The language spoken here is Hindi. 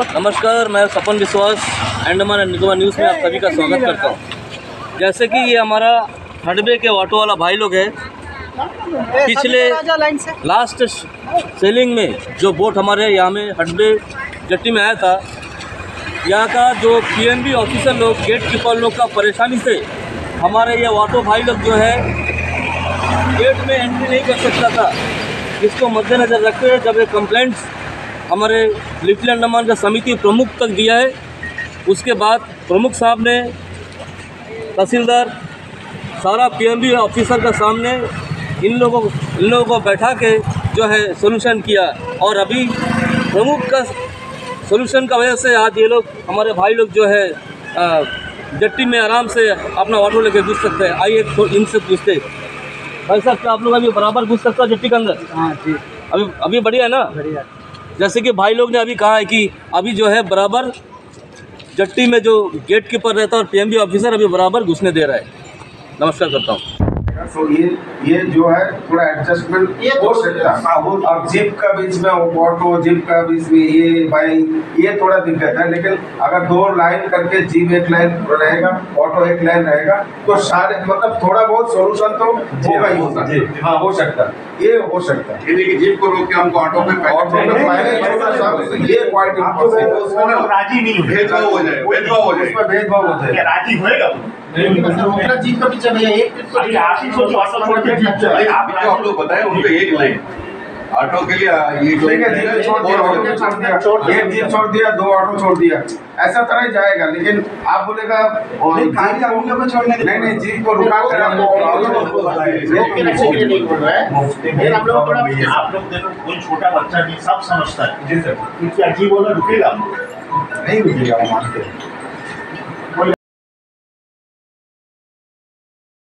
नमस्कार, मैं सपन विश्वास, अंडमान एंड निकोबार न्यूज़ में आप सभी का स्वागत करता हूँ। जैसे कि ये हमारा हडबे के ऑटो वाला भाई लोग है, पिछले लास्ट सेलिंग में जो बोट हमारे यहाँ में हडबे जट्टी में आया था, यहाँ का जो पीएनबी ऑफिसर लोग गेट कीपर लोग का परेशानी से हमारे ये ऑटो भाई लोग जो है गेट में एंट्री नहीं कर सकता था। इसको मद्देनज़र रखते हुए जब ये कंप्लेंट्स हमारे लिटिल अंडमान का समिति प्रमुख तक दिया है। उसके बाद प्रमुख साहब ने तहसीलदार सारा पीएमबी ऑफिसर का सामने इन लोगों इन लोगों को बैठा के जो है सोल्यूशन किया। और अभी प्रमुख का सोल्यूशन का वजह से आज ये लोग हमारे भाई लोग जो है जट्टी में आराम से अपना ऑटो लेके घुस सकते हैं। आइए तो इनसे पूछते भाई साहब क्या आप लोग अभी बराबर घुस सकते हो जट्टी के अंदर? हाँ जी। अभी अभी बढ़िया है ना? बढ़िया जैसे कि भाई लोग ने अभी कहा है कि अभी जो है बराबर जट्टी में जो गेट कीपर रहता है और पीएमबी ऑफिसर अभी बराबर घुसने दे रहा है। नमस्कार करता हूँ। तो ये ये जो है थोड़ा एडजस्टमेंट हो सकता है। और जिप का बीच में ऑटो जिप का बीच में ये बाइक ये थोड़ा दिक्कत है। लेकिन अगर दो लाइन करके जीप एक लाइन रहेगा ऑटो एक लाइन रहेगा तो सारे मतलब थोड़ा बहुत सोल्यूशन तो होगा ही होगा। हाँ हो सकता है। ये हो सकता है। यानी कि जीप को रोक के हमको ऑटो में ऑटो में पहले छोटा सा ये उसमें राज़ी नहीं भेदभाव हो जाए भेदभाव हो जाए उसमें भेदभाव होता है राज़ी होएगा? अपना का पीछे भैया एक अभी आप ही सोचो ऑटो छोड़ के जीप भाई आप लोग बताए उनपे एक लाइन। ऑटो के लिए एक ठीक लाइन जीप छोड़ दिया और ऑटो छोड़ दिया एक जीप छोड़ दिया दो ऑटो छोड़ दिया। ऐसा तरह ही जाएगा लेकिन आप बोलेगा जीप को छोड़ने नहीं नहीं जीप को रुका कर। आपको ऑटो रोक के रखने के लिए नहीं बोल रहा फिर हम लोग थोड़ा आप लोग देखो कोई छोटा बच्चा भी सब समझता है। जी सर। कि बोला रुकेगा। नहीं रुकेगा मानते हैं।